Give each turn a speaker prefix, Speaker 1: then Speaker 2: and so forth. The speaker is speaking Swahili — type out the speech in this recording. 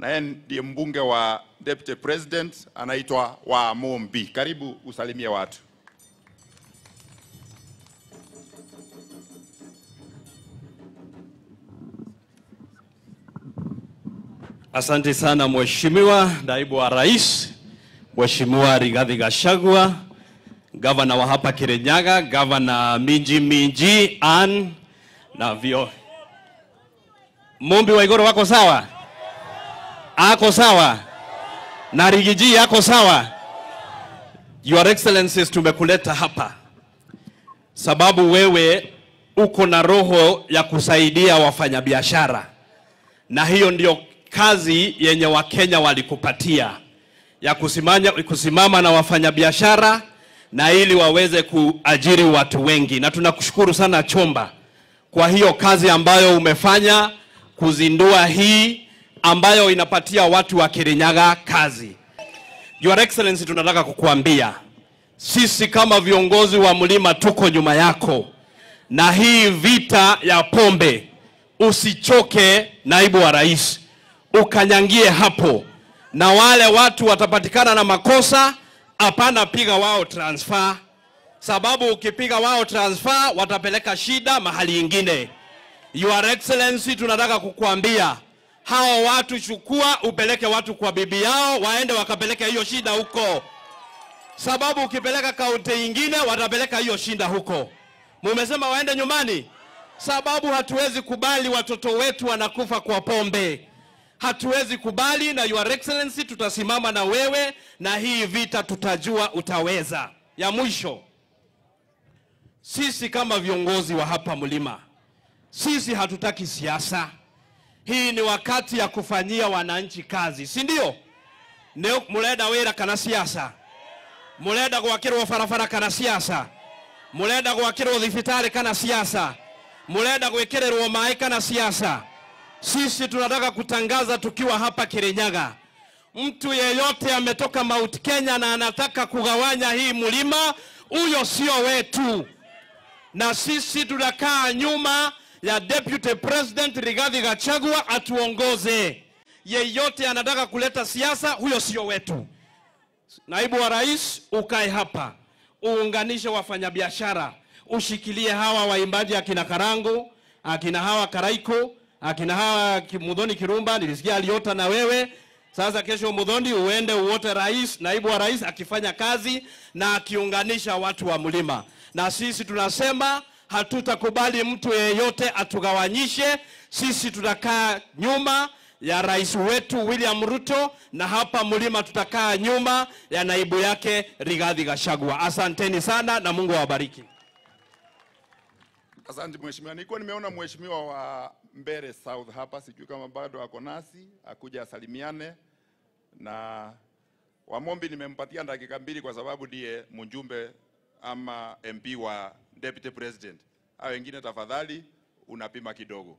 Speaker 1: na yeye ndiye mbunge wa deputy president, anaitwa Wamombi. Karibu usalimie watu.
Speaker 2: Asante sana Mheshimiwa Naibu wa Rais, Mheshimiwa Rigathi Gachagua, gavana wa hapa Kirinyaga, gavana Minji Minji Ann na vio Mumbi wa Igoro wako sawa? Ako sawa? Na Rigiji ako sawa? Your Excellencies, tumekuleta hapa sababu wewe uko na roho ya kusaidia wafanyabiashara na hiyo ndio kazi yenye Wakenya walikupatia ya kusimanya, kusimama na wafanyabiashara na ili waweze kuajiri watu wengi, na tunakushukuru sana Chomba kwa hiyo kazi ambayo umefanya kuzindua hii ambayo inapatia watu wa Kirinyaga kazi. Your Excellency, tunataka kukuambia sisi kama viongozi wa mlima tuko nyuma yako, na hii vita ya pombe usichoke, naibu wa rais, ukanyangie hapo, na wale watu watapatikana na makosa, hapana piga wao transfer, sababu ukipiga wao transfer watapeleka shida mahali ingine. Your Excellency, tunataka kukuambia hao watu chukua, upeleke watu kwa bibi yao, waende wakapeleke hiyo shida huko, sababu ukipeleka kaunti nyingine watapeleka hiyo shida huko. Mumesema waende nyumbani, sababu hatuwezi kubali watoto wetu wanakufa kwa pombe. Hatuwezi kubali, na Your Excellency, tutasimama na wewe na hii vita, tutajua utaweza. Ya mwisho, sisi kama viongozi wa hapa mlima, sisi hatutaki siasa. Hii ni wakati ya kufanyia wananchi kazi, si ndio? ne mulenda wira kana siasa, mulenda gwakirwo barabara kana siasa, mulenda gwakirwo thibitarĩ kana siasa, mulenda gwikirirwo maä kana siasa. Sisi tunataka kutangaza tukiwa hapa Kirinyaga, mtu yeyote ametoka Mount Kenya na anataka kugawanya hii mlima, huyo sio wetu, na sisi tunakaa nyuma ya Deputy President Rigathi Gachagua atuongoze. Yeyote anataka kuleta siasa, huyo sio wetu. Naibu wa Rais, ukae hapa uunganishe wafanyabiashara, ushikilie hawa waimbaji akina Karango, akina hawa Karaiko, akina hawa Mudhoni Kirumba, nilisikia aliota na wewe. Sasa kesho Mudhoni uende uote rais, naibu wa rais akifanya kazi na akiunganisha watu wa mlima, na sisi tunasema hatutakubali mtu yeyote atugawanyishe. Sisi tutakaa nyuma ya rais wetu William Ruto, na hapa mlima tutakaa nyuma ya naibu yake Rigathi Gachagua. Asanteni sana na Mungu awabariki.
Speaker 1: Asante mheshimiwa. Nilikuwa nimeona mheshimiwa wa Mbere South hapa, sijui kama bado ako nasi, akuja asalimiane na Wamombi. Nimempatia dakika mbili kwa sababu ndiye mjumbe ama MP wa deputy president. Hao wengine tafadhali unapima kidogo.